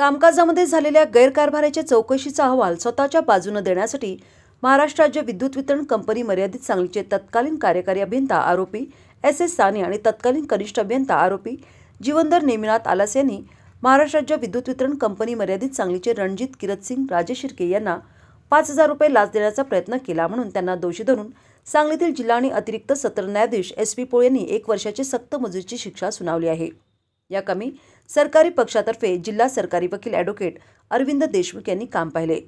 कामकाजामध्ये झालेल्या गैरकारभाराच्या चौकशीचा अहवाल स्वतःच्या बाजूनं देण्यासाठी महाराष्ट्र राज्य विद्युत वितरण कंपनी मर्यादित सांगलीचे तत्कालीन कार्यकारी अभियंता आरोपी एस एस साने आणि तत्कालीन कनिष्ठ अभियंता आरोपी जीवनधर नेमिनाथ आलास यांनी महाराष्ट्र राज्य विद्युत वितरण कंपनी मर्यादित सांगलीचे रणजित किरतसिंग राजे शिर्के यांना पाच हजार रुपये लाच देण्याचा प्रयत्न केला म्हणून त्यांना दोषी धरून सांगलीतील जिल्हा आणि अतिरिक्त सत्र न्यायाधीश एस पी पोळ यांनी एक वर्षाची सक्त मजुरीची शिक्षा सुनावली आहे. या कमी सरकारी पक्षातर्फे जिल्हा सरकारी वकील ॲडव्होकेट अरविंद देशमुख यांनी काम पाहिले.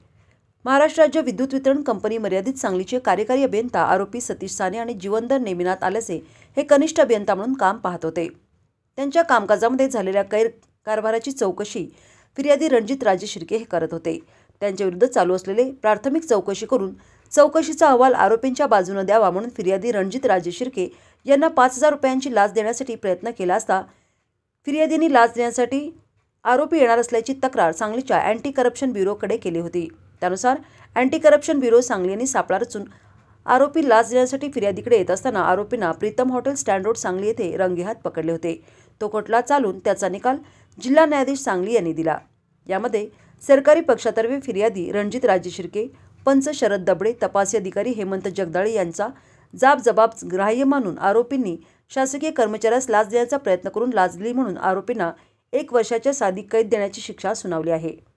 महाराष्ट्र राज्य विद्युत वितरण कंपनी मर्यादित सांगलीचे कार्यकारी अभियंता आरोपी सतीश साने आणि जीवनदर नेमिनात आलसे हे कनिष्ठ अभियंता म्हणून काम पाहत होते. त्यांच्या कामकाजामध्ये झालेल्या गैरकारभाराची चौकशी फिर्यादी रणजित राजे शिर्के हे करत होते. त्यांच्याविरुद्ध चालू असलेले प्राथमिक चौकशी करून चौकशीचा अहवाल आरोपींच्या बाजूनं द्यावा म्हणून फिर्यादी रणजित राजे शिर्के यांना पाच हजार रुपयांची लाच देण्यासाठी प्रयत्न केला असता फिर्यादींनी लाच देण्यासाठी आरोपी येणार असल्याची तक्रार सांगलीच्या अँटी करप्शन ब्युरोकडे केली होती. त्यानुसार अँटी करप्शन ब्युरो सांगली यांनी सापळा रचून आरोपी लाच देण्यासाठी फिर्यादीकडे येत असताना आरोपींना Pritam hotel stand road Sangli येथे रंगेहात पकडले होते. तो खोटला चालून त्याचा निकाल जिल्हा न्यायाधीश सांगली यांनी दिला. यामध्ये सरकारी पक्षातर्फे फिर्यादी रणजित राजे शिर्के पंच शरद दबडे तपासी अधिकारी हेमंत जगदाळे यांचा जाब जबाब ग्राह्य मानून आरोपींनी शासकीय कर्मचाऱ्यास लाच देण्याचा प्रयत्न करून लाजली म्हणून आरोपींना एक वर्षाच्या साधी कैद देण्याची शिक्षा सुनावली आहे.